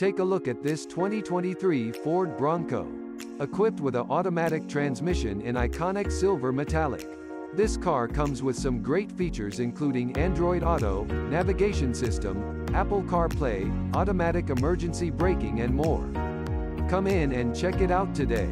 Take a look at this 2023 Ford Bronco. Equipped with an automatic transmission in iconic silver metallic. This car comes with some great features including Android Auto, navigation system, Apple CarPlay, automatic emergency braking and more. Come in and check it out today.